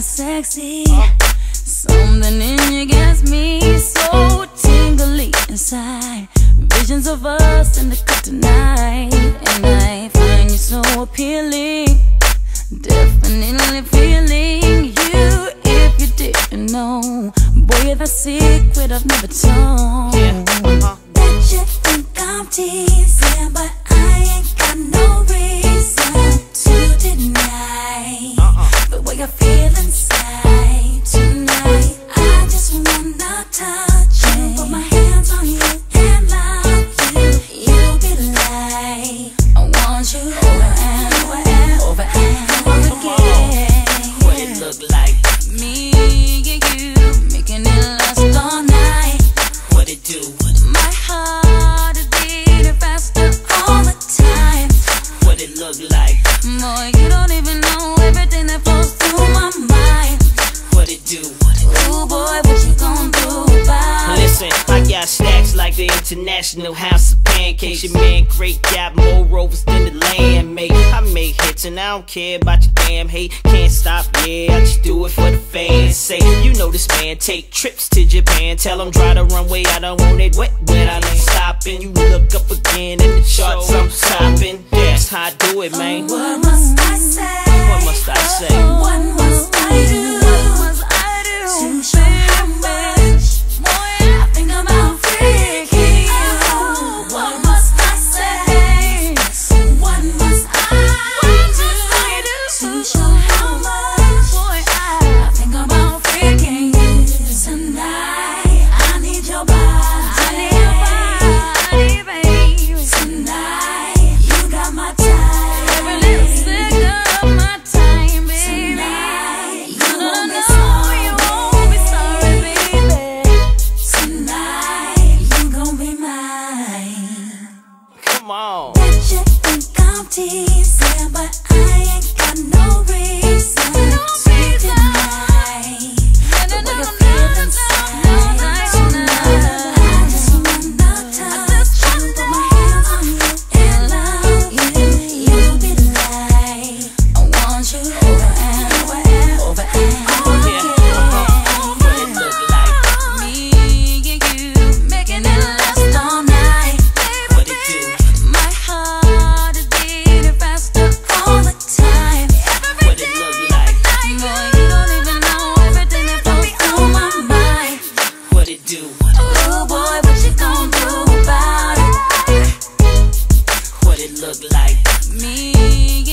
sexy. Something in you gets me so tingly inside. Visions of us in the cut tonight, and I find you so appealing. Definitely feeling you if you didn't know. Boy, you're the secret I've never told. Yeah, uh-huh. Bet you think I'm teasing, but I ain't got no reason to deny Uh-uh. the way I feel look like? Boy, you making it last. What it doing? My heart is deep all the time. What it look like? No, you don't even know everything got like the International House of Pancakes. Your man great got more rovers than the land, mate. I make hits and I don't care about your damn hate. Can't stop, yeah, I just do it for the fans. Say, you know this man, take trips to Japan. Tell him dry the runway, I don't want it wet when I ain't stopping. You look up again in on. Bet you think I'm teasing, but I ain't got no reason look like? Me